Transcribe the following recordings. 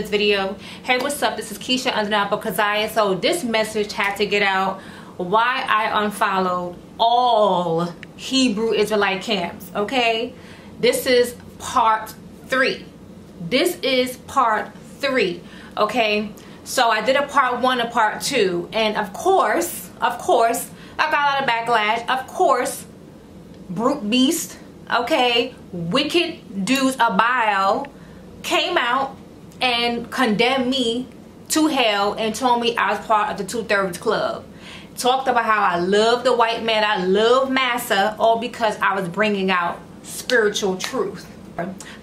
this video. Hey what's up? This is Keisha Undeniable Keziah so this message had to get out. Why I unfollowed all Hebrew Israelite camps okay? This is part three. This is part three okay? So I did a part one and part two. And of course of course I got a lot of backlash. Of course brute beast okay? Wicked dudes a Baal came out and condemned me to hell and told me I was part of the two-thirds club. Talked about how I love the white man, I love massa, all because I was bringing out spiritual truth.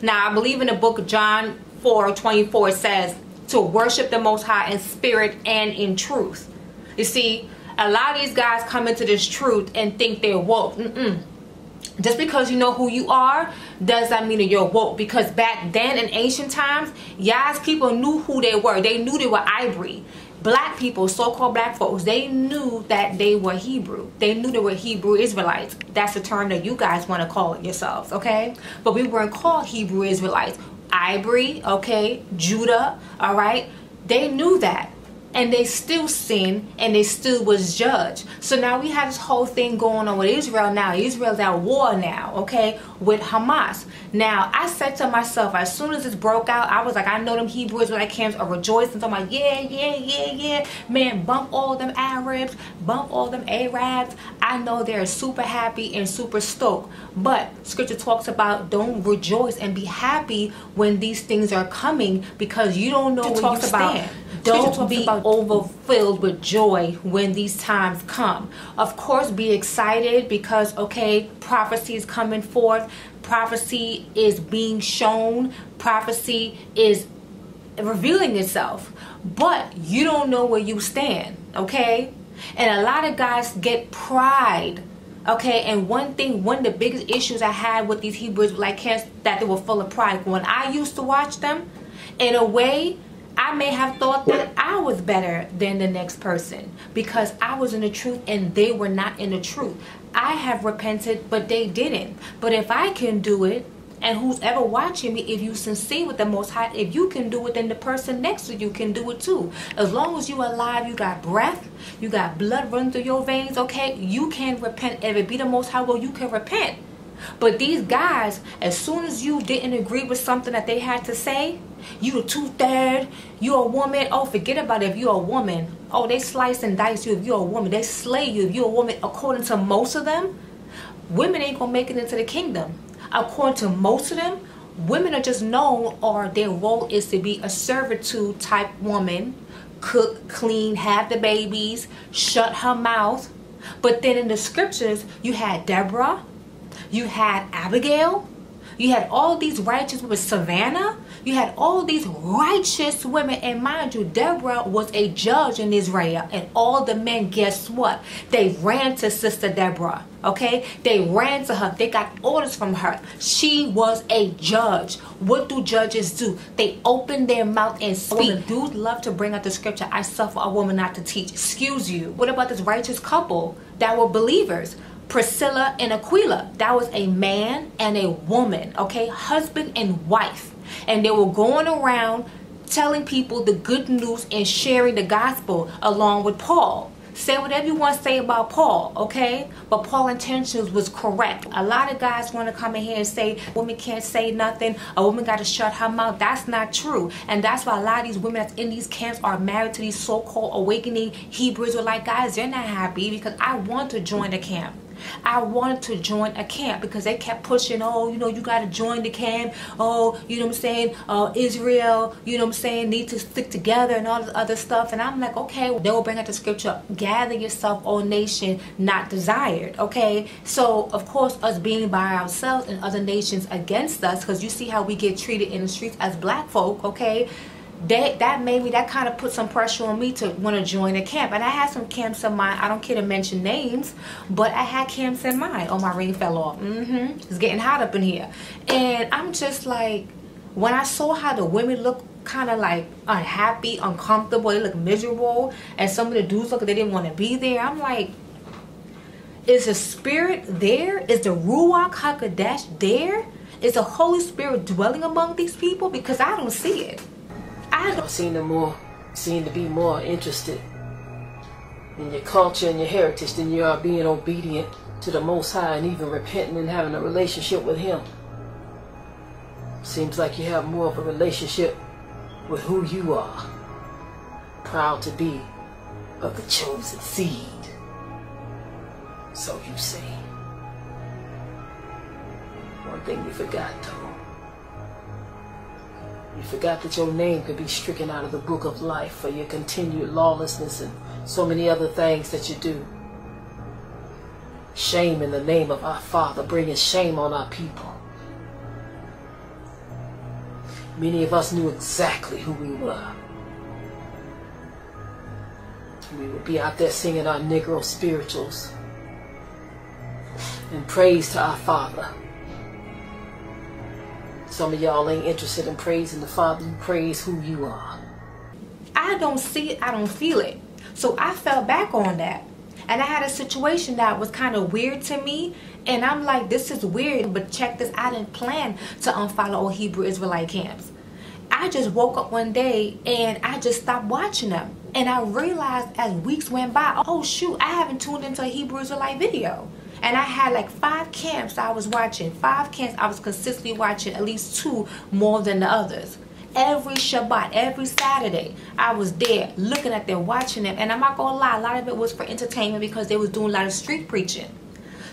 Now, I believe in the book of John 4, 24 says to worship the Most High in spirit and in truth. You see, a lot of these guys come into this truth and think they're woke. Mm -mm just because you know who you are does not mean that you're woke. Because back then in ancient times y'all's people knew who they were. They knew they were Ivri. Black people so-called black folks they knew that they were hebrew. They knew they were hebrew israelites. That's the term that you guys want to call it yourselves okay? But we weren't called hebrew israelites. Ivri okay? Judah all right? They knew that and they still sin and they still was judged. So now we have this whole thing going on with Israel now. Israel's at war now, okay, with Hamas. Now, I said to myself, as soon as this broke out, I was like, I know them Hebrews when I came are rejoicing. So I'm like, yeah, yeah, yeah, yeah. Man, bump all them Arabs, bump all them Arabs. I know they're super happy and super stoked. But scripture talks about don't rejoice and be happy when these things are coming because you don't know where you stand. About don't be overfilled with joy when these times come. Of course, be excited because, okay, prophecy is coming forth. Prophecy is being shown. Prophecy is revealing itself. But you don't know where you stand, okay? And a lot of guys get pride okay and one thing one of the biggest issues i had with these hebrews like that they were full of pride when i used to watch them in a way I may have thought that I was better than the next person because I was in the truth and they were not in the truth. I have repented, but they didn't. But if I can do it, and who's ever watching me, if you sincere with the Most High, if you can do it, then the person next to you can do it too. As long as you alive, you got breath, you got blood running through your veins, okay? You can repent. If it be the Most High, well, you can repent. But these guys, as soon as you didn't agree with something that they had to say, you a two-third, you a woman, oh, forget about it if you're a woman. Oh, they slice and dice you if you're a woman. They slay you if you're a woman. According to most of them, women ain't gonna make it into the kingdom. According to most of them, women are just known or their role is to be a servitude type woman, cook, clean, have the babies, shut her mouth. But then in the scriptures, you had Deborah, you had Abigail. You had all these righteous women. Savannah. You had all these righteous women. And mind you, Deborah was a judge in Israel. And all the men, guess what? They ran to Sister Deborah. Okay? They ran to her. They got orders from her. She was a judge. What do judges do? They open their mouth and speak. Dudes love to bring out the scripture, I suffer a woman not to teach. Excuse you. What about this righteous couple that were believers? Priscilla and Aquila. That was a man and a woman, okay? Husband and wife. And they were going around telling people the good news and sharing the gospel along with Paul. Say whatever you want to say about Paul, okay? But Paul's intentions was correct. A lot of guys want to come in here and say women can't say nothing. A woman got to shut her mouth. That's not true. And that's why a lot of these women that's in these camps are married to these so-called awakening Hebrews are like, guys, they're not happy because I want to join the camp. I wanted to join a camp because they kept pushing, oh, you know, you got to join the camp. Oh, you know what I'm saying? Uh, Israel, you know what I'm saying, need to stick together and all this other stuff. And I'm like, okay, they will bring out the scripture, gather yourself, O nation, not desired. Okay, so of course, us being by ourselves and other nations against us, because you see how we get treated in the streets as black folk, okay? That that made me that kind of put some pressure on me to want to join a camp. And i had some camps in mind i don't care to mention names but i had camps in mind. Oh my ring fell off. Mm-hmm. It's getting hot up in here. And i'm just like when i saw how the women look kind of like unhappy uncomfortable they look miserable and some of the dudes look like they didn't want to be there i'm like is the spirit there? Is the ruach hakodesh there? Is the holy spirit dwelling among these people? Because i don't see it I seem to more seem to be more interested in your culture and your heritage than you are being obedient to the Most High and even repenting and having a relationship with Him. Seems like you have more of a relationship with who you are. Proud to be of the chosen seed. So you say. One thing you forgot though. You forgot that your name could be stricken out of the book of life for your continued lawlessness and so many other things that you do. Shame in the name of our Father, bringing shame on our people. Many of us knew exactly who we were. We would be out there singing our Negro spirituals and praise to our Father. Some of y'all ain't interested in praising the Father. You praise who you are. I don't see it. I don't feel it. So I fell back on that. And I had a situation that was kind of weird to me. And I'm like, this is weird. But check this. I didn't plan to unfollow all Hebrew Israelite camps. I just woke up one day and I just stopped watching them. And I realized as weeks went by, oh shoot, I haven't tuned into a Hebrew Israelite video. And I had like five camps I was watching. Five camps I was consistently watching, at least two more than the others. Every Shabbat, every Saturday, I was there looking at them, watching them. And I'm not going to lie, a lot of it was for entertainment because they was doing a lot of street preaching.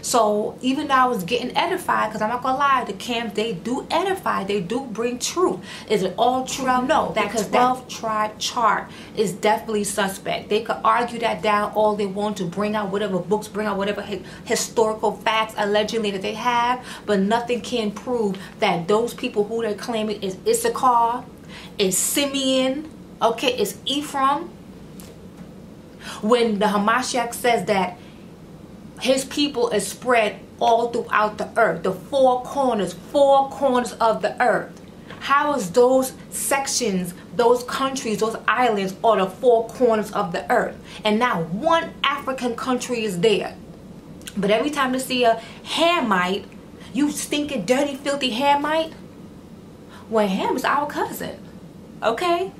So even though I was getting edified, because I'm not gonna lie, the camps they do edify, they do bring truth. Is it all true? No, that 12 tribe chart is definitely suspect. They could argue that down all they want to, bring out whatever books, bring out whatever historical facts allegedly that they have, but nothing can prove that those people who they're claiming is Issachar, is Simeon, okay, is Ephraim. When the Hamashiach says that his people is spread all throughout the earth, the four corners, four corners of the earth. How is those sections, those countries, those islands are the four corners of the earth? And now one African country is there. But every time you see a Hamite, you stinking, dirty, filthy Hamite, well, Ham is our cousin. Okay?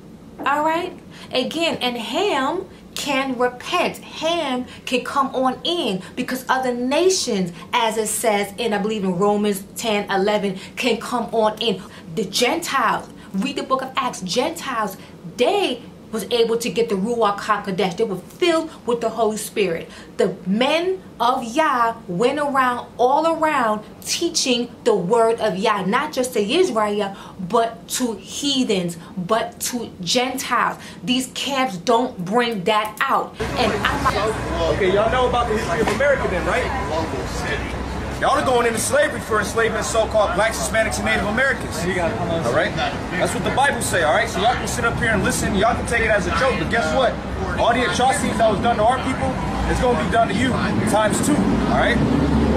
All right? Again, and Ham can repent. Ham can come on in because other nations, as it says in, I believe in Romans 10, 11, can come on in. The Gentiles, read the book of Acts, Gentiles, they was able to get the Ruach HaKodesh. They were filled with the Holy Spirit. The men of Yah went around, all around, teaching the word of Yah, not just to Israel, but to heathens, but to Gentiles. These camps don't bring that out. And I'm Okay, y'all know about the history of America then, right? Y'all are going into slavery for enslaving so-called blacks, Hispanics, and Native Americans. All right? That's what the Bible say, all right? So y'all can sit up here and listen. Y'all can take it as a joke, but guess what? All the atrocities that was done to our people, it's going to be done to you times two, all right?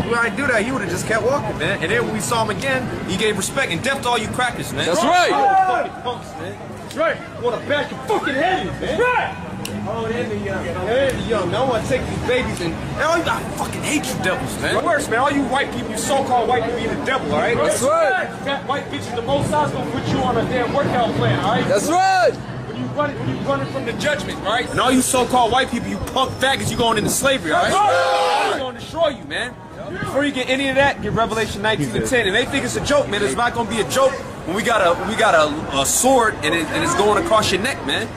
When I do that, he would have just kept walking, man. And then when we saw him again, he gave respect and death to all you crackers, man. That's right. Oh, fucking punks, man. That's right. I want to bash your fucking head in, man. That's right. Oh, they're the young. They're the young. I want to take these babies and, and all you, I fucking hate you devils, man. Worse, man. All you white people, you so-called white people, you the devil, all right? That's right. Fat white bitches, the most size gonna put you on a damn workout plan, all right? That's right. When you running, when you running from the judgment, right? And all you so-called white people, you punk faggots, you going into slavery, all right? right. I'm gonna destroy you, man. Before you get any of that, get Revelation 19 and 10. And they think it's a joke, man. It's not gonna be a joke when we got a we got a, a sword and, it, and it's going across your neck, man.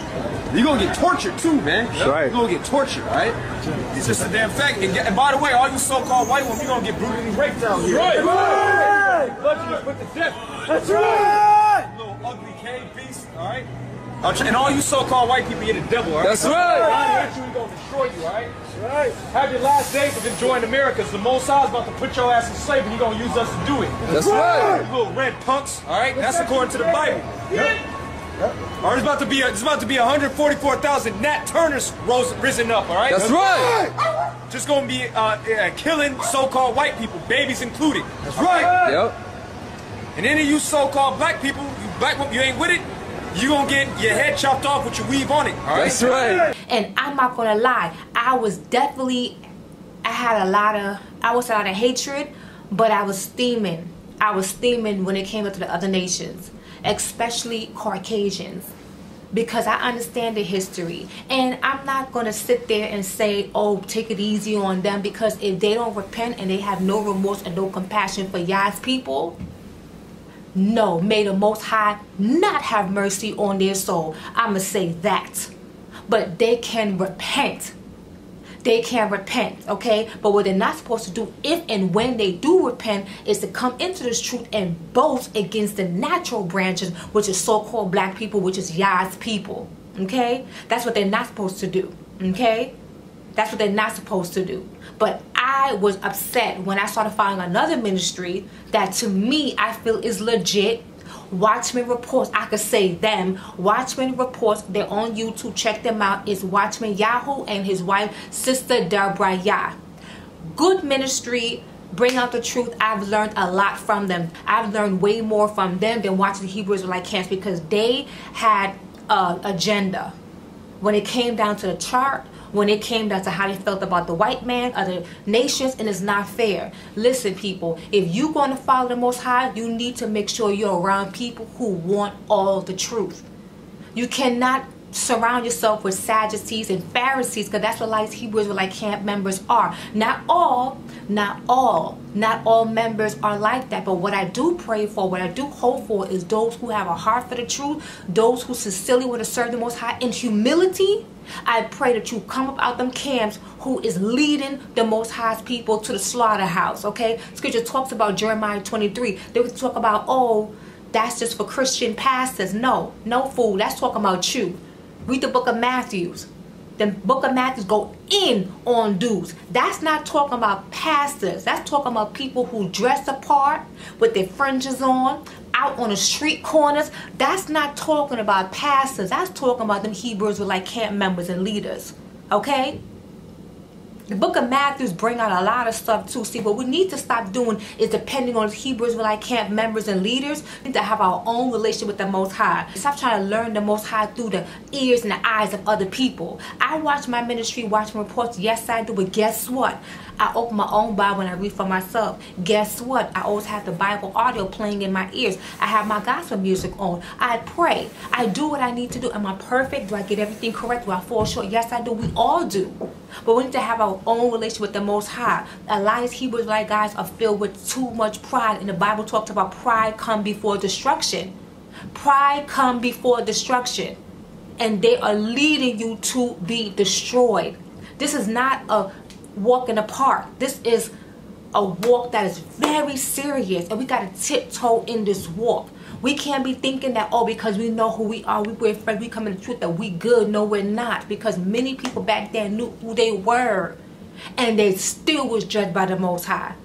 You're gonna get tortured too, man. That's right. You're gonna get tortured, right? It's just a damn fact. And, and by the way, all you so-called white women, you're gonna get brutally raped down here. Right. Right. Right. put to death. That's right. You little ugly cave beast, all right? And all you so-called white people, you're the devil, all right? That's right. God hates you, he's gonna destroy you, all right? That's right. Have your last days of enjoying America. The Most High's about to put your ass in slavery. He's gonna use us to do it. That's right. You little red punks, all right? That's according to the Bible. Yep. Or it's about to be a, it's about to be 144,000 Nat Turners rose, risen up, all right? That's right. Just gonna be uh, uh, killing so-called white people, babies included. That's right. Yep. And any of you so-called black people, you black you ain't with it. You gonna get your head chopped off with your weave on it. All right. That's right. And I'm not gonna lie, I was definitely, I had a lot of, I was a lot of hatred, but I was steaming. I was steaming when it came up to the other nations especially Caucasians. because I understand the history. And I'm not going to sit there and say, oh, take it easy on them because if they don't repent and they have no remorse and no compassion for Yah's people, no, may the Most High not have mercy on their soul. I'm going to say that. But they can repent they can repent, okay? But what they're not supposed to do, if and when they do repent, is to come into this truth and boast against the natural branches, which is so called black people, which is Yah's people, okay? That's what they're not supposed to do, okay? That's what they're not supposed to do. But I was upset when I started following another ministry that to me I feel is legit Watchman Reports, I could say them. Watchman Reports, they're on YouTube. Check them out. It's Watchman Yahu and his wife, Sister Deborah Yah. Good ministry, bring out the truth. I've learned a lot from them. I've learned way more from them than watching the Hebrew Israelite camps because they had an agenda. When it came down to the chart, when it came down to how they felt about the white man, other nations, and it's not fair. Listen, people, if you're going to follow the Most High, you need to make sure you're around people who want all the truth. You cannot surround yourself with Sadducees and Pharisees because that's what like Hebrew Israelite camp members are. Not all, not all, not all members are like that. But what I do pray for, what I do hope for is those who have a heart for the truth, those who sincerely want to serve the Most High in humility. I pray that you come up out them camps who is leading the Most High's people to the slaughterhouse. Okay, Scripture talks about Jeremiah 23. They would talk about oh. That's just for Christian pastors. No, no fool. That's talking about you. Read the book of Matthews. The book of Matthews go in on dudes. That's not talking about pastors. That's talking about people who dress apart with their fringes on, out on the street corners. That's not talking about pastors. That's talking about them Hebrew Israelite camp members and leaders. Okay? The book of Matthews bring out a lot of stuff too. See, what we need to stop doing is depending on Hebrew Israelite camp members and leaders. We need to have our own relationship with the Most High. Stop trying to learn the Most High through the ears and the eyes of other people. I watch my ministry, Watchman Reports. Yes, I do. But guess what? I open my own Bible and I read for myself. Guess what? I always have the Bible audio playing in my ears. I have my gospel music on. I pray. I do what I need to do. Am I perfect? Do I get everything correct? Do I fall short? Yes, I do. We all do. But we need to have our own relationship with the Most High. A lot of Hebrew Israelite guys are filled with too much pride. And the Bible talks about pride come before destruction. Pride come before destruction. And they are leading you to be destroyed. This is not a walk in the park. This is a walk that is very serious and we got to tiptoe in this walk. We can't be thinking that, oh, because we know who we are, we we're friends, we come in the truth that we good. No, we're not. Because many people back then knew who they were. And they still was judged by the Most High.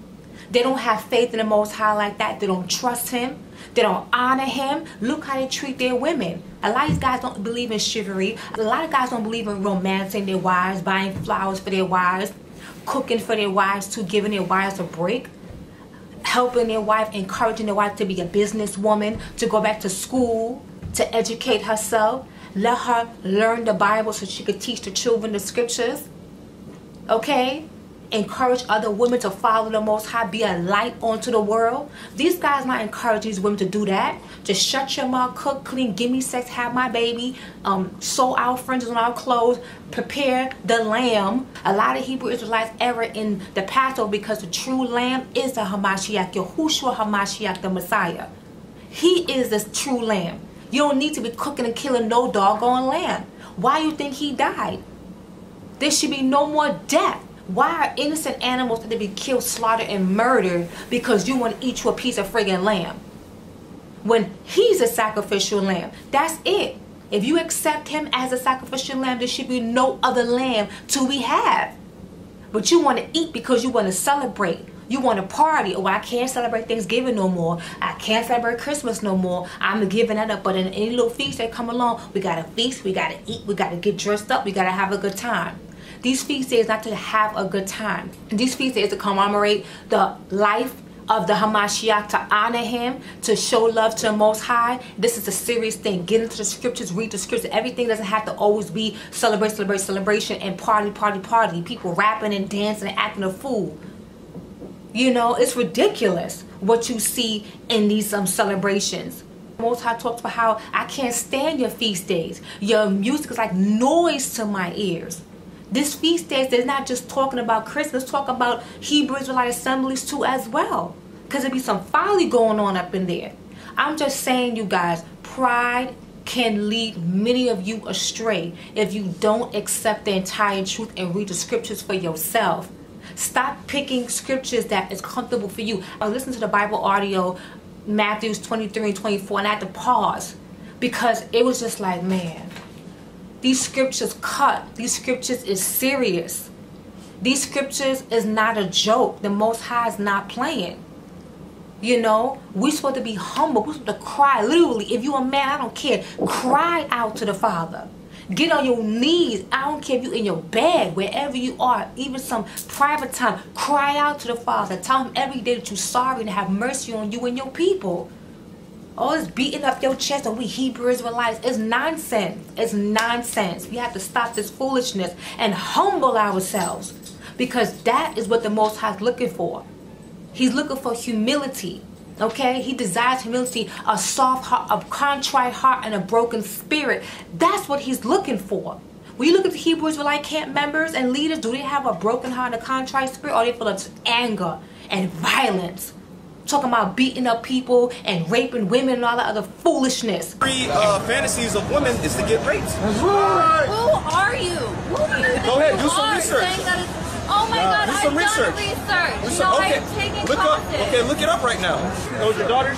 They don't have faith in the Most High like that. They don't trust Him. They don't honor Him. Look how they treat their women. A lot of these guys don't believe in chivalry. A lot of guys don't believe in romancing their wives, buying flowers for their wives cooking for their wives to giving their wives a break helping their wife encouraging their wife to be a businesswoman to go back to school to educate herself let her learn the bible so she could teach the children the scriptures okay encourage other women to follow the Most High, be a light onto the world. These guys might encourage these women to do that. Just shut your mouth, cook, clean, give me sex, have my baby, um, sew our fringes on our clothes, prepare the lamb. A lot of Hebrew Israelites error in the Passover because the true lamb is the Hamashiach, Yahushua Hamashiach, the Messiah. He is the true lamb. You don't need to be cooking and killing no doggone lamb. Why you think he died? There should be no more death. Why are innocent animals that to be killed, slaughtered, and murdered because you want to eat you a piece of friggin' lamb? When he's a sacrificial lamb, that's it. If you accept him as a sacrificial lamb, there should be no other lamb to be have. But you want to eat because you want to celebrate. You want to party. Oh, I can't celebrate Thanksgiving no more. I can't celebrate Christmas no more. I'm giving that up. But in any little feast that come along, we got to feast, we got to eat, we got to get dressed up, we got to have a good time. These feast days not to have a good time. These feast days to commemorate the life of the Hamashiach to honor him, to show love to the Most High. This is a serious thing. Get into the scriptures, read the scriptures. Everything doesn't have to always be celebrate, celebrate, celebration, and party, party, party. People rapping and dancing and acting a fool. You know, it's ridiculous what you see in these um, celebrations. Most High talks about how I can't stand your feast days. Your music is like noise to my ears. This feast days, they're not just talking about Christmas, talk about Hebrew Israelite assemblies too as well. Because there be some folly going on up in there. I'm just saying, you guys, pride can lead many of you astray if you don't accept the entire truth and read the scriptures for yourself. Stop picking scriptures that is comfortable for you. I listened to the Bible audio, Matthews 23 and 24, and I had to pause because it was just like, man, these scriptures cut. These scriptures is serious. These scriptures is not a joke. The Most High is not playing. You know, we're supposed to be humble. We're supposed to cry. Literally, if you're a man, I don't care. Cry out to the Father. Get on your knees. I don't care if you're in your bed, wherever you are, even some private time. Cry out to the Father. Tell him every day that you're sorry and have mercy on you and your people. Oh, All this beating up your chest and we Hebrew Israelites is nonsense. It's nonsense. We have to stop this foolishness and humble ourselves because that is what the Most High is looking for. He's looking for humility. Okay, he desires humility, a soft heart, a contrite heart, and a broken spirit. That's what he's looking for. When you look at the Hebrew Israelite camp members and leaders, do they have a broken heart and a contrite spirit, or are they full of anger and violence? Talking about beating up people and raping women and all that other foolishness. Three uh, fantasies of women is to get raped. That's right. Who are you? Who do you Go ahead, you do some are research. Saying that it's- Oh my Uh, God, do I've some done research. research. Do You some- know, okay, I've taken look up. Okay, look it up right now. Those your daughters?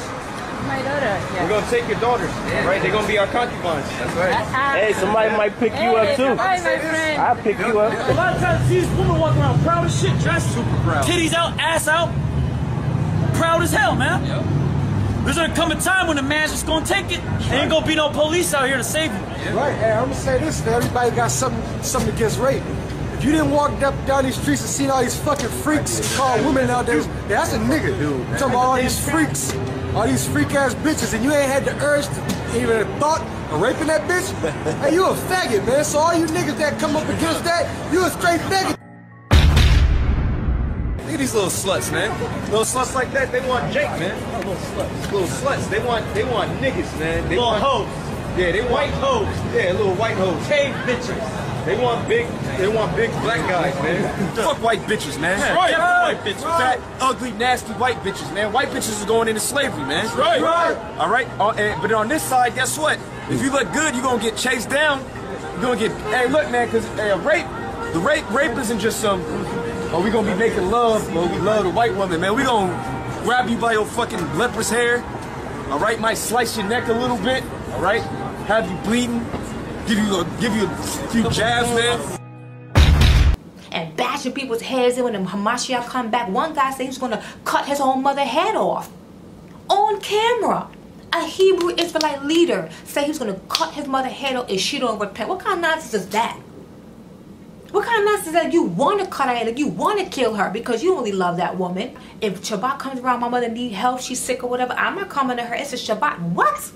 My daughter. We're gonna take your daughters, right? They're gonna be our concubines. That's right. Hey, somebody might pick you up too. Hi, my friend. I'll pick you up. A lot of times these women walk around proud as shit, dressed Super proud. titties out, ass out, proud as hell, man. Yep. There's gonna come a time when the man's just gonna take it. Ain't gonna be no police out here to save you. Right. Hey, I'm gonna say this: man. Everybody got something, something against rape. If you didn't walk up down these streets and see all these fucking freaks called women nowadays, yeah, that's a nigga. Dude, talking about all these freaks, all these freak ass bitches, and you ain't had the urge to even a thought of raping that bitch. hey, you a faggot, man. So all you niggas that come up against that, you a straight faggot. Look at these little sluts, man. Little sluts like that, they want Jake, man. Little sluts. Little sluts. They want they want niggas, man. They Little want hoes. Yeah, they want White hoes. Yeah, little white hoes. Cave bitches. They want big they want big black guys, man. Fuck white bitches, man. That's Right. White bitches. Fat, ugly, nasty white bitches, man. White bitches is going into slavery, man. That's right. All right. Uh, and, but on this side, guess what? If you look good, you're gonna get chased down. You're gonna get. Hey, look, man, because hey, rape, the rape, rape isn't just some. Oh, we gonna be making love, but we love the white woman, man. We gonna grab you by your fucking leprous hair. All right, might slice your neck a little bit. All right, have you bleeding. Give you a give you a few jabs, man. and bashing people's heads in when the Hamashiach come back. One guy said he's gonna cut his own mother head off on camera. A Hebrew Israelite leader say he's gonna cut his mother head off if she don't repent. What kind of nonsense is that? What kind of nonsense is that you want to cut her head, like you want to kill her because you really love that woman? If Shabbat comes around, my mother need help, she's sick or whatever, I'm not coming to her. It's a Shabbat. What?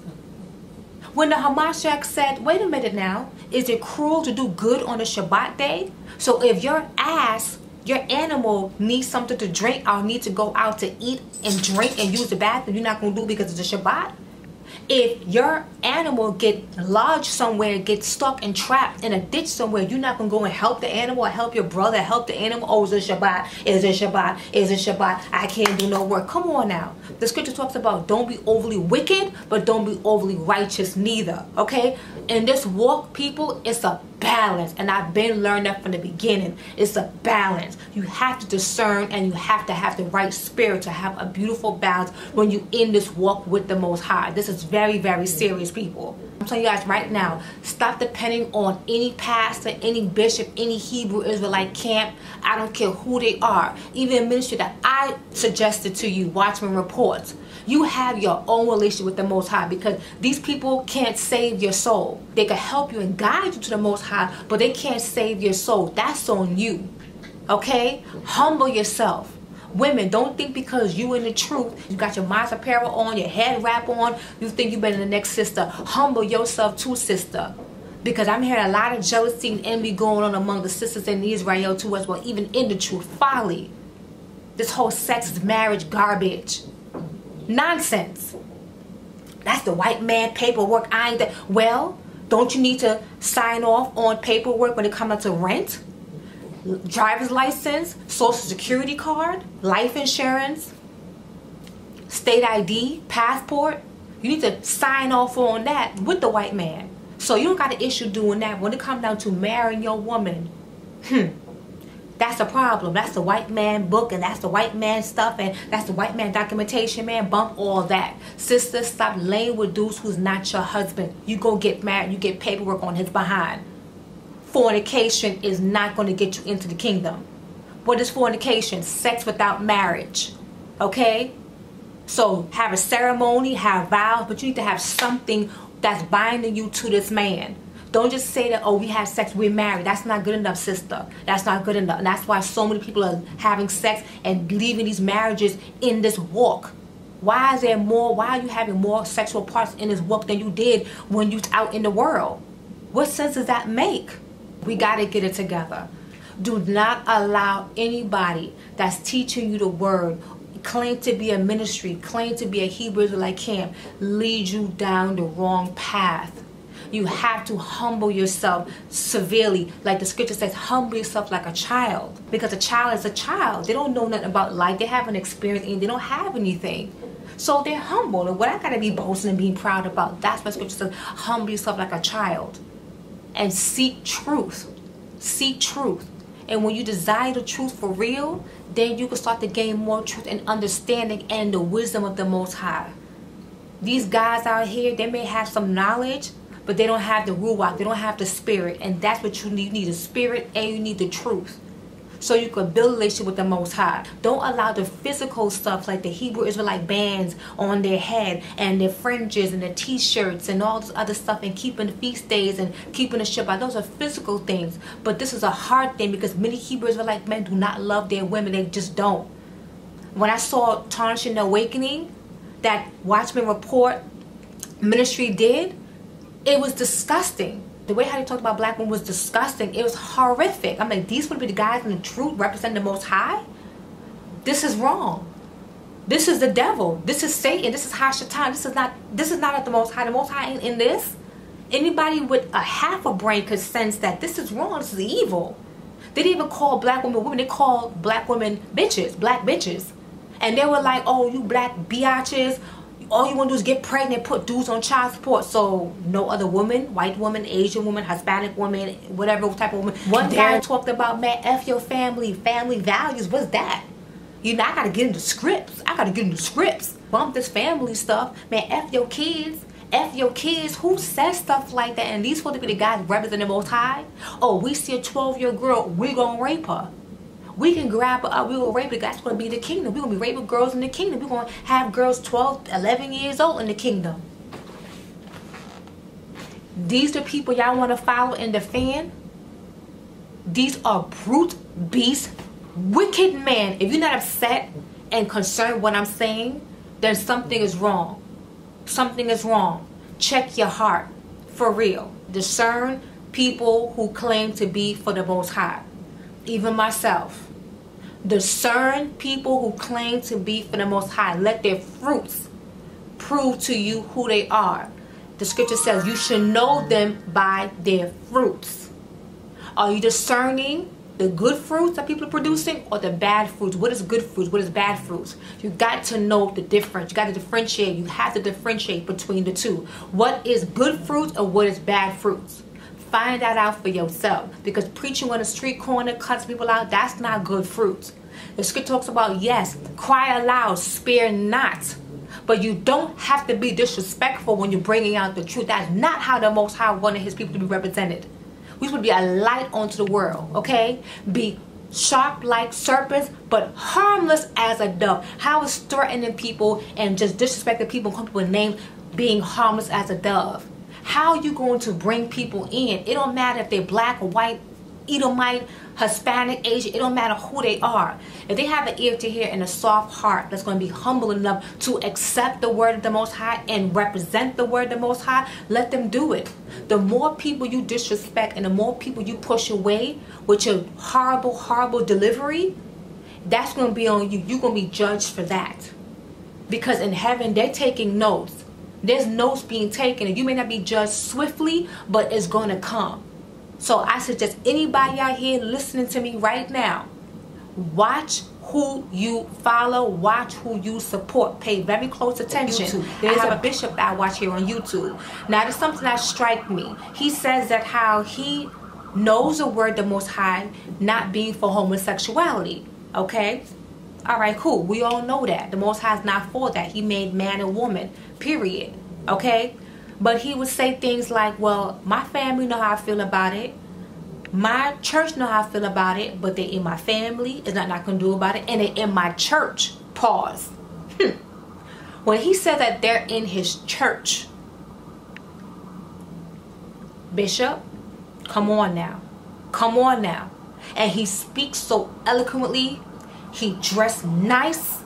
When the Hamashiach said, wait a minute now, is it cruel to do good on a Shabbat day? So if your ass, your animal needs something to drink or need to go out to eat and drink and use the bathroom, you're not going to do it because it's a Shabbat? If your animal get lodged somewhere, get stuck and trapped in a ditch somewhere, you're not gonna go and help the animal help your brother, help the animal. Oh, it's a Shabbat, Is it Shabbat, Is it Shabbat. I can't do no work. Come on now. The scripture talks about don't be overly wicked, but don't be overly righteous neither. Okay? In this walk, people, it's a balance. And I've been learning that from the beginning. It's a balance. You have to discern and you have to have the right spirit to have a beautiful balance when you in this walk with the most high. This is very, very serious, people. I'm telling you guys right now, stop depending on any pastor, any bishop, any Hebrew Israelite camp. I don't care who they are. Even a ministry that I suggested to you, Watchman Reports. You have your own relationship with the Most High because these people can't save your soul. They can help you and guide you to the Most High, but they can't save your soul. That's on you. Okay? Humble yourself. Women, don't think because you in the truth, you got your Maz apparel on, your head wrap on, you think you better than the next sister. Humble yourself too, sister. Because I'm hearing a lot of jealousy and envy going on among the sisters in Israel too as well, even in the truth. Folly. This whole sex is marriage garbage. Nonsense. that's the white man paperwork. I ain't that. Well, don't you need to sign off on paperwork when it comes to rent, driver's license, social security card, life insurance, state ID, passport? You need to sign off on that with the white man. So you don't got an issue doing that. When it comes down to marrying your woman, hmm, that's a problem. That's the white man book and that's the white man stuff and that's the white man documentation, man. Bump all that. Sister, stop laying with dudes who's not your husband. You go get married, you get paperwork on his behind. Fornication is not going to get you into the kingdom. What is fornication? Sex without marriage. Okay? So have a ceremony, have vows, but you need to have something that's binding you to this man. Don't just say that, oh, we had sex, we're married. That's not good enough, sister. That's not good enough. And that's why so many people are having sex and leaving these marriages in this walk. Why is there more, why are you having more sexual parts in this walk than you did when you out in the world? What sense does that make? We got to get it together. Do not allow anybody that's teaching you the word, claim to be a ministry, claim to be a Hebrew Israelite camp, lead you down the wrong path. You have to humble yourself severely. Like the scripture says, humble yourself like a child. Because a child is a child. They don't know nothing about life. They haven't experienced anything. They don't have anything. So they're humble. And what I gotta be boasting and being proud about, that's what scripture says. Humble yourself like a child. And seek truth. Seek truth. And when you desire the truth for real, then you can start to gain more truth and understanding and the wisdom of the Most High. These guys out here, they may have some knowledge, but they don't have the ruach, they don't have the spirit, and that's what you need. You need the spirit and you need the truth. So you can build relationship with the Most High. Don't allow the physical stuff like the Hebrew Israelite bands on their head and their fringes and the T-shirts and all this other stuff and keeping the feast days and keeping the Shabbat. Those are physical things, but this is a hard thing because many Hebrew Israelite men do not love their women. They just don't. When I saw Tarnishing the Awakening, that Watchman Report ministry did, it was disgusting. The way how they talked about black women was disgusting. It was horrific. I'm like, these would be the guys in the truth represent the most high? This is wrong. This is the devil. This is Satan. This is Hashatan. This is not this is not at the most high. The most high ain't in this. Anybody with a half a brain could sense that this is wrong. This is evil. They didn't even call black women women. They called black women bitches, black bitches. And they were like, oh, you black biatches all you want to do is get pregnant, put dudes on child support. So no other woman, white woman, Asian woman, Hispanic woman, whatever type of woman. One guy talked about, man, F your family, family values. What's that? You know, I gotta get into scripts. I gotta get into scripts. Bump this family stuff. Man, F your kids. F your kids. Who says stuff like that? And these supposed to be the guys representing the most high? Oh, we see a 12 year old girl, we gonna rape her. We can grab up. We will rape. That's going to be the kingdom. We're going to be raping girls in the kingdom. We're going to have girls 12, 11 years old in the kingdom. These are people y'all want to follow and defend. These are brute beasts, wicked men. If you're not upset and concerned what I'm saying, then something is wrong. Something is wrong. Check your heart. For real. Discern people who claim to be for the most high even myself. Discern people who claim to be for the Most High. Let their fruits prove to you who they are. The scripture says you should know them by their fruits. Are you discerning the good fruits that people are producing or the bad fruits? What is good fruits? What is bad fruits? You got to know the difference. You got to differentiate. You have to differentiate between the two. What is good fruits or what is bad fruits? Find that out for yourself. Because preaching on a street corner cuts people out, that's not good fruit. The scripture talks about, yes, cry aloud, spare not. But you don't have to be disrespectful when you're bringing out the truth. That's not how the Most High wanted His people to be represented. We should be a light onto the world, okay? Be sharp like serpents, but harmless as a dove. How is threatening people and just disrespecting people, come with names, being harmless as a dove? How are you going to bring people in? It don't matter if they're black or white, Edomite, Hispanic, Asian, it don't matter who they are. If they have an ear to hear and a soft heart that's going to be humble enough to accept the word of the Most High and represent the word of the Most High, let them do it. The more people you disrespect and the more people you push away with your horrible, horrible delivery, that's going to be on you. You're going to be judged for that. Because in heaven, they're taking notes There's notes being taken, and you may not be judged swiftly, but it's going to come. So I suggest anybody out here listening to me right now, watch who you follow, watch who you support, pay very close attention. YouTube. There's I have a bishop that I watch here on YouTube. Now, there's something that strike me. He says that how he knows the word the Most High not being for homosexuality. Okay, all right, cool. We all know that the Most High is not for that. He made man and woman. Period. Okay, but he would say things like, "Well, my family know how I feel about it." my church know how I feel about it, but they in my family is not not gonna do about it, and they in my church. Pause. Hmm. When he said that they're in his church, Bishop, come on now, come on now, and he speaks so eloquently. He dressed nice.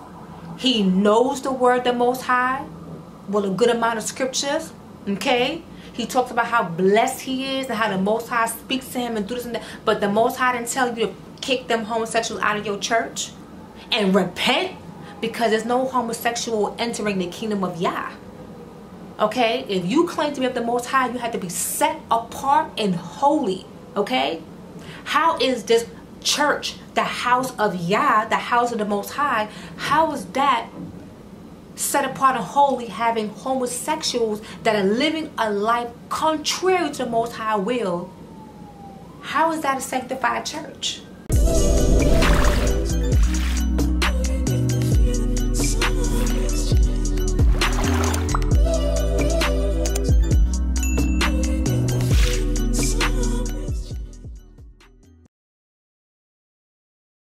He knows the word the Most High, Well, a good amount of scriptures. Okay, he talks about how blessed he is and how the Most High speaks to him and do this and that. But the Most High didn't tell you to kick them homosexuals out of your church and repent because there's no homosexual entering the kingdom of Yah. Okay? If you claim to be of the Most High, you have to be set apart and holy. Okay? How is this church, the house of Yah, the house of the Most High, how is that set apart and holy, having homosexuals that are living a life contrary to the Most High will, how is that a sanctified church?